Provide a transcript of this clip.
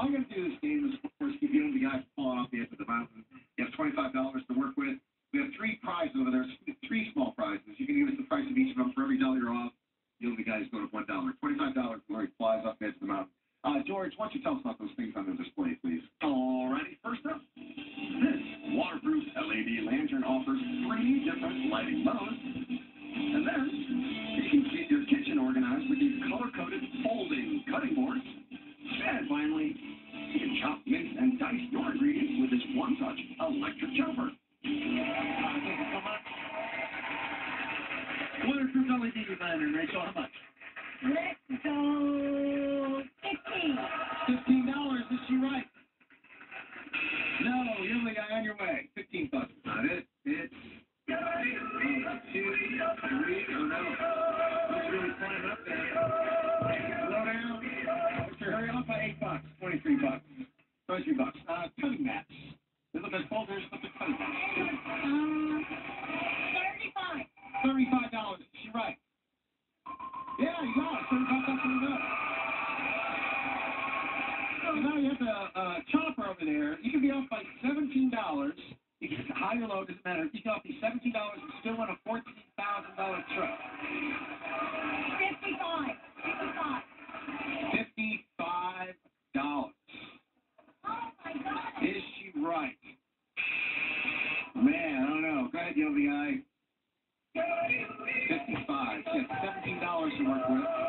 all you got to do this game is, of course, keep you the guys falling off the edge of the mountain. You have $25 to work with. We have three prizes over there, three small prizes. You can give us the price of each of them for every dollar you're off. You and the guys go to $1. $25 Larry flies off the edge of the mountain. Uh, George, why don't you tell us about those things on the display, please? Alrighty, first up, this waterproof LED lantern offers three different lighting modes. And dice your ingredients with this one-touch electric chopper. You so much. Waterproof LED lantern, Rachel, how much? Let's go fifteen. Fifteen dollars. Is she right? No, you're the guy on your way. Fifteen bucks. Not it. It's one, two, three. Oh no. Twenty-three bucks. Uh, cutting mats. They look like folders, but they're cutting mats. Um, thirty-five. Thirty-five dollars. Is she right? Yeah, you got it. Thirty-five bucks and up. So now you have the uh, chopper over there. You can be off by seventeen dollars. You can high or low, doesn't matter. You can off be seventeen dollars and still win a fourteen thousand right? Man, I don't know. Go ahead, you the guy. Fifty-five. She seventeen dollars to work with.